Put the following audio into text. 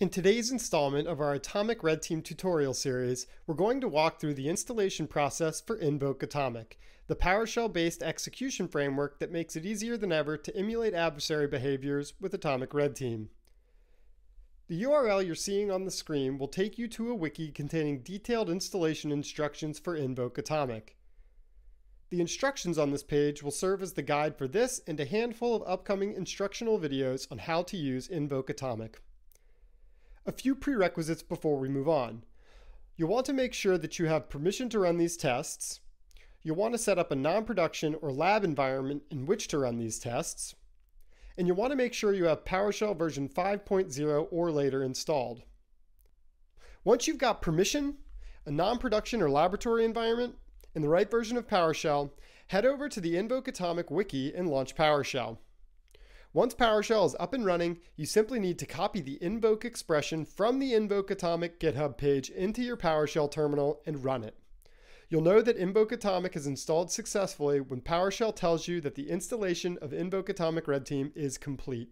In today's installment of our Atomic Red Team tutorial series, we're going to walk through the installation process for Invoke Atomic, the PowerShell-based execution framework that makes it easier than ever to emulate adversary behaviors with Atomic Red Team. The URL you're seeing on the screen will take you to a wiki containing detailed installation instructions for Invoke Atomic. The instructions on this page will serve as the guide for this and a handful of upcoming instructional videos on how to use Invoke Atomic. A few prerequisites before we move on. You'll want to make sure that you have permission to run these tests. You'll want to set up a non-production or lab environment in which to run these tests. And you'll want to make sure you have PowerShell version 5.0 or later installed. Once you've got permission, a non-production or laboratory environment, and the right version of PowerShell, head over to the Invoke Atomic wiki and launch PowerShell. Once PowerShell is up and running, you simply need to copy the invoke expression from the Invoke Atomic GitHub page into your PowerShell terminal and run it. You'll know that Invoke Atomic is installed successfully when PowerShell tells you that the installation of Invoke Atomic Red Team is complete.